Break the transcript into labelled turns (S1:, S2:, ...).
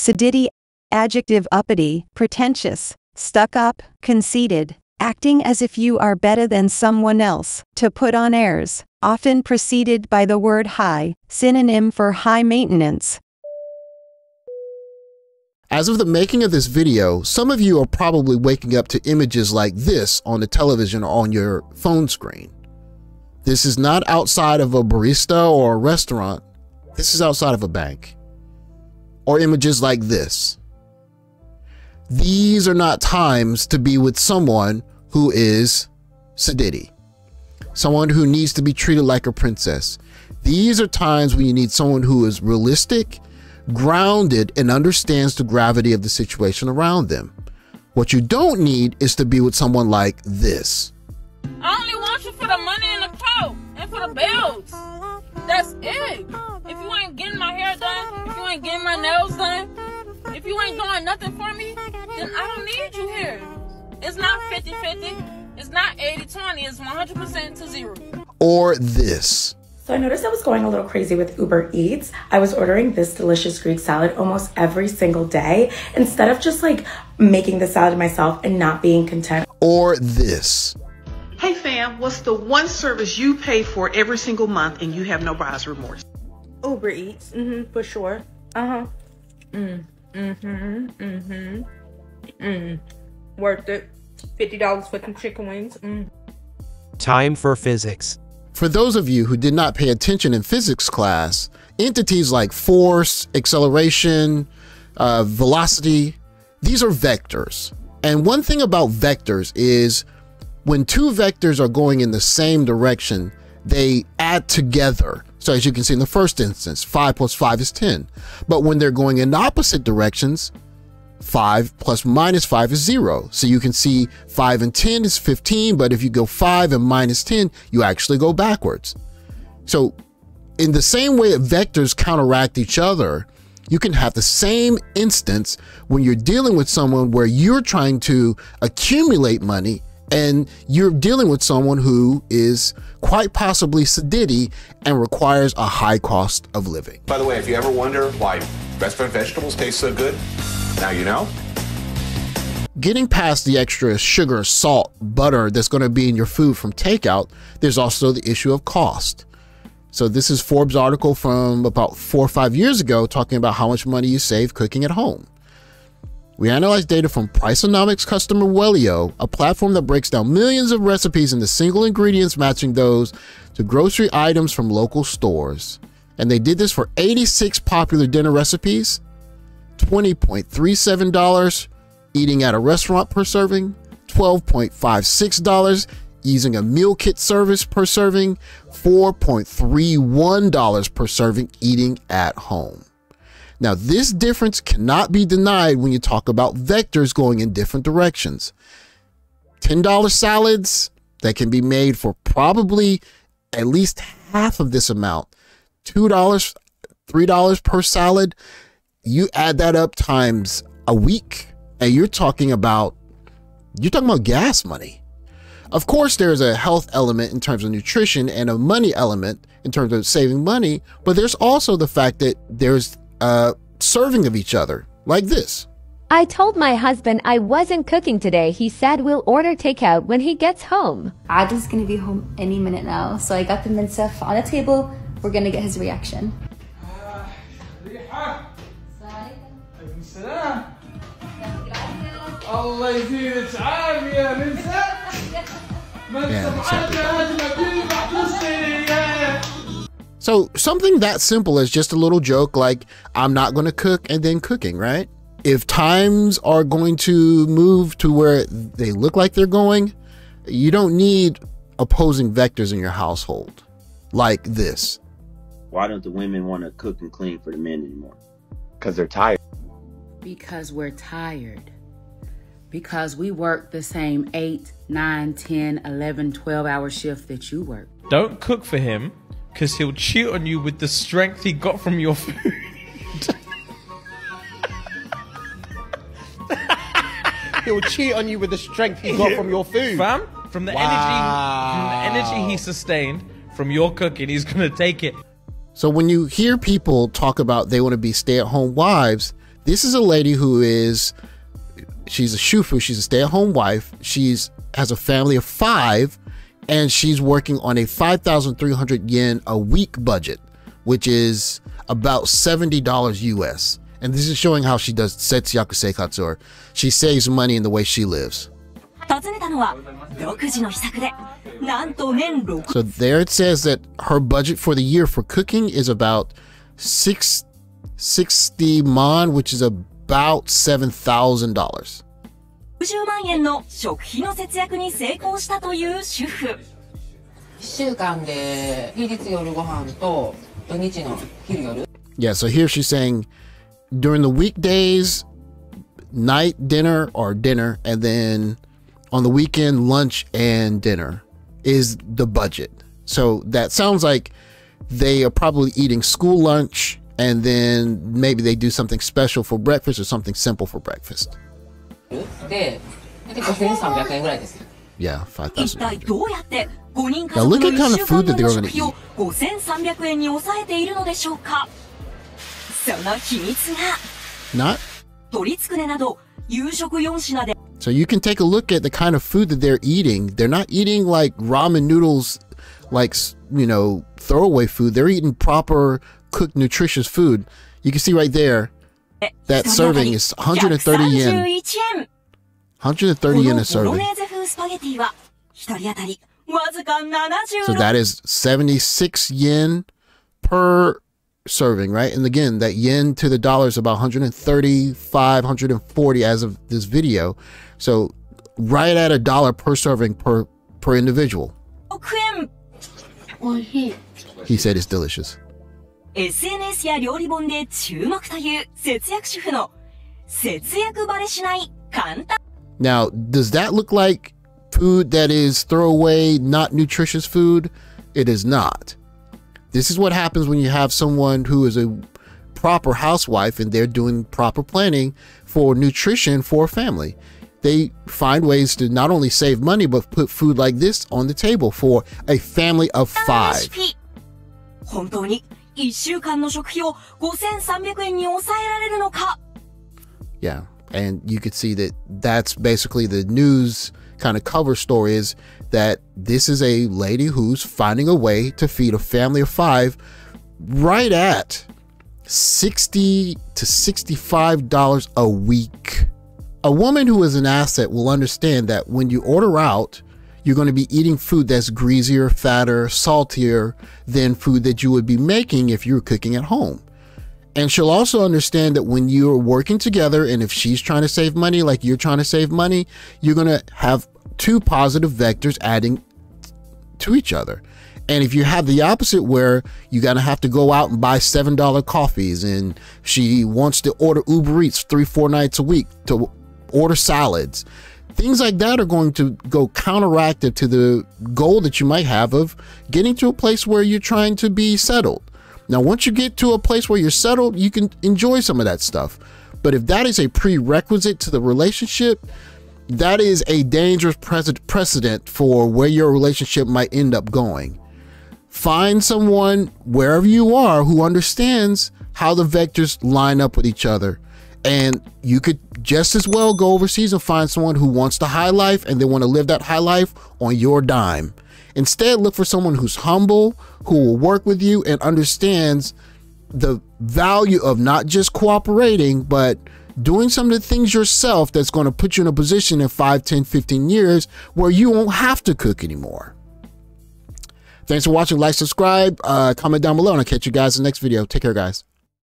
S1: Sedity, adjective uppity, pretentious, stuck up, conceited, acting as if you are better than someone else, to put on airs, often preceded by the word high, synonym for high maintenance.
S2: As of the making of this video, some of you are probably waking up to images like this on the television or on your phone screen. This is not outside of a barista or a restaurant. This is outside of a bank. Or images like this. These are not times to be with someone who is sedity, someone who needs to be treated like a princess. These are times when you need someone who is realistic, grounded, and understands the gravity of the situation around them. What you don't need is to be with someone like this.
S3: I only want you for the money ain't getting my nails done, if you ain't doing nothing for me, then I don't need you here. It's not 50 50, it's not 80 20, it's 100% to zero.
S2: Or this.
S4: So I noticed I was going a little crazy with Uber Eats. I was ordering this delicious Greek salad almost every single day instead of just like making the salad myself and not being content.
S2: Or this.
S5: Hey fam, what's the one service you pay for every single month and you have no buyer's remorse?
S6: Uber Eats, mm-hmm, for sure. Uh-huh. Mm, mm-hmm, mm-hmm. Mm. Worth it. $50 for some chicken wings. Mm.
S7: Time for physics.
S2: For those of you who did not pay attention in physics class, entities like force, acceleration, uh, velocity, these are vectors. And one thing about vectors is when two vectors are going in the same direction, they add together. So as you can see in the first instance, 5 plus 5 is 10. But when they're going in opposite directions, 5 plus minus 5 is 0. So you can see 5 and 10 is 15, but if you go 5 and minus 10, you actually go backwards. So in the same way that vectors counteract each other, you can have the same instance when you're dealing with someone where you're trying to accumulate money and you're dealing with someone who is quite possibly sedity and requires a high cost of living.
S8: By the way, if you ever wonder why restaurant vegetables taste so good, now you know.
S2: Getting past the extra sugar, salt, butter that's going to be in your food from takeout, there's also the issue of cost. So this is Forbes article from about four or five years ago talking about how much money you save cooking at home. We analyzed data from Priceonomics Customer Wellio, a platform that breaks down millions of recipes into single ingredients matching those to grocery items from local stores. And they did this for 86 popular dinner recipes, $20.37 eating at a restaurant per serving, $12.56 using a meal kit service per serving, $4.31 per serving eating at home. Now, this difference cannot be denied when you talk about vectors going in different directions. $10 salads that can be made for probably at least half of this amount. $2, $3 per salad. You add that up times a week, and you're talking about you're talking about gas money. Of course, there's a health element in terms of nutrition and a money element in terms of saving money, but there's also the fact that there's a serving of each other, like this.
S9: I told my husband I wasn't cooking today. He said we'll order takeout when he gets home.
S10: Adil's gonna be home any minute now, so I got the minsef on the table. We're gonna get his reaction.
S11: الله يزيدك عافية
S2: So something that simple as just a little joke like I'm not going to cook and then cooking, right? If times are going to move to where they look like they're going, you don't need opposing vectors in your household like this.
S12: Why don't the women want to cook and clean for the men anymore? Because they're tired.
S13: Because we're tired. Because we work the same 8, 9, 10, 11, 12 hour shift that you work.
S14: Don't cook for him because he'll cheat on you with the strength he got from your food.
S15: He'll cheat on you with the strength he got from your food.
S14: Fam, from the wow. energy from the energy he sustained from your cooking, he's gonna take it.
S2: So when you hear people talk about they want to be stay-at-home wives, This is a lady who is she's a shufu, she's a stay-at-home wife. She's has a family of 5 and she's working on a 5,300 yen a week budget, which is about $70 US. And this is showing how she does Setsuyaku Seikatsu, she saves money in the way she lives. So there it says that her budget for the year for cooking is about six, 60 mon, which is about $7,000.
S16: 60万円の食費の節約に成功したという主婦
S17: 1週間で平日夜ご飯と土日の昼夜
S2: Yeah, so here she's saying during the weekdays, night dinner or dinner, and then on the weekend, lunch and dinner is the budget. So that sounds like they are probably eating school lunch and then maybe they do something special for breakfast or something simple for breakfast.
S17: で大体5300円ぐらいです
S2: Yeah,
S16: 一体どうやって5人家
S2: Now
S16: 族
S2: look
S16: の
S2: at kind
S16: 1
S2: of
S16: 週間
S2: food
S16: 分
S2: that
S16: の
S2: they're
S16: 食
S2: gonna
S16: 費を5300円に抑えているのでしょうかその秘密が
S2: Not
S16: 鶏つくねなど夕食4品で
S2: So you can take a look at the kind of food that they're eating. They're not eating like ramen noodles, like, you know, throwaway food. They're eating proper cooked, nutritious food. You can see right there that serving is 130 yen. 130 yen a serving. So that is 76 yen per serving, right? And again, that yen to the dollar is about 135, 140 as of this video. So right at a dollar per serving per per individual. He said it's delicious.
S16: SNS や料理本で注目という節約主婦の節約バレしない簡単
S2: Now, does that look like food that is throwaway, not nutritious food? It is not. This is what happens when you have someone who is a proper housewife and they're doing proper planning for nutrition for a family. They find ways to not only save money, but put food like this on the table for a family of
S16: レ
S2: five.
S16: シピ本当に 1週間の食費を5300円に抑えられるのか
S2: Yeah. And you could see that that's basically the news kind of cover story is that this is a lady who's finding a way to feed a family of five right at 60 to 65 dollars a week. A woman who is an asset will understand that when you order out, you're going to be eating food that's greasier, fatter, saltier than food that you would be making if you were cooking at home. And she'll also understand that when you're working together and if she's trying to save money like you're trying to save money, you're going to have two positive vectors adding to each other. And if you have the opposite where you're going to have to go out and buy $7 coffees and she wants to order Uber Eats three, four nights a week to order salads, things like that are going to go counteractive to the goal that you might have of getting to a place where you're trying to be settled. Now, once you get to a place where you're settled, you can enjoy some of that stuff. But if that is a prerequisite to the relationship, that is a dangerous precedent for where your relationship might end up going. Find someone wherever you are who understands how the vectors line up with each other. And you could just as well go overseas and find someone who wants the high life and they want to live that high life on your dime. Instead, look for someone who's humble, who will work with you and understands the value of not just cooperating, but doing some of the things yourself that's going to put you in a position in 5, 10, 15 years where you won't have to cook anymore. Thanks for watching. Like, subscribe, uh, comment down below, and I'll catch you guys in the next video. Take care, guys.